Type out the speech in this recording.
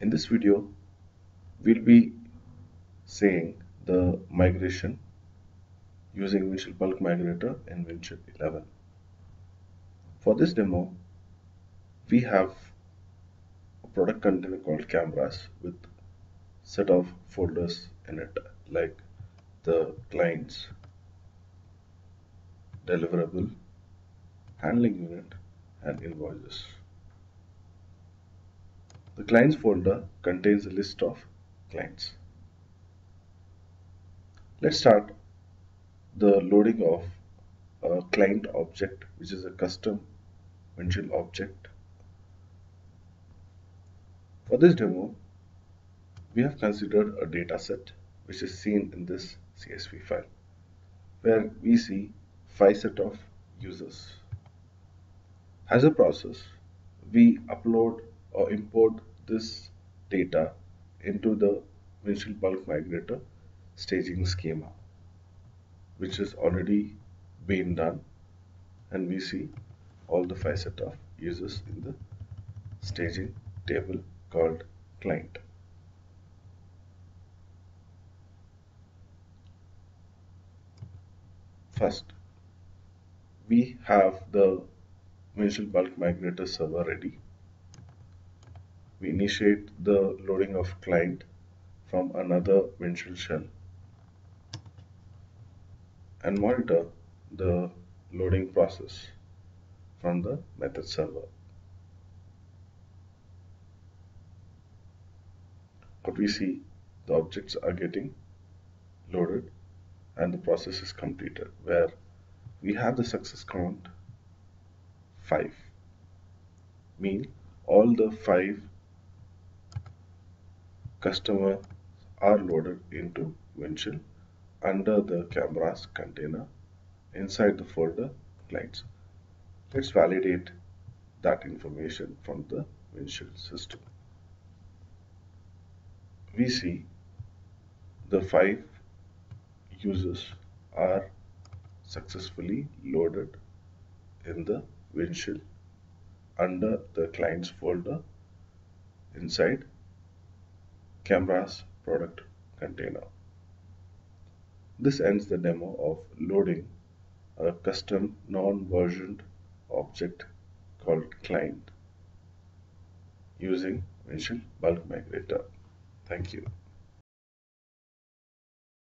In this video, we'll be saying the migration using Windchill Bulk Migrator in Windchill 11. For this demo, we have a product container called cameras with set of folders in it like the clients, deliverable, handling unit and invoices. The clients folder contains a list of clients. Let's start the loading of a client object which is a custom Windchill object. For this demo, we have considered a data set which is seen in this CSV file where we see five set of users. As a process, we upload or import this data into the Windchill Bulk Migrator staging schema which has already been done and we see all the five set of users in the staging table called client. First, we have the Windchill Bulk Migrator server ready we initiate the loading of client from another Windchill shell and monitor the loading process from the method server. What we see, the objects are getting loaded and the process is completed where we have the success count 5 mean all the 5 customers are loaded into Windchill under the cameras container inside the folder clients. Let's validate that information from the Windchill system. We see the five users are successfully loaded in the Windchill under the clients folder inside cameras product container. This ends the demo of loading a custom non-versioned object called client using Windchill Bulk Migrator. Thank you.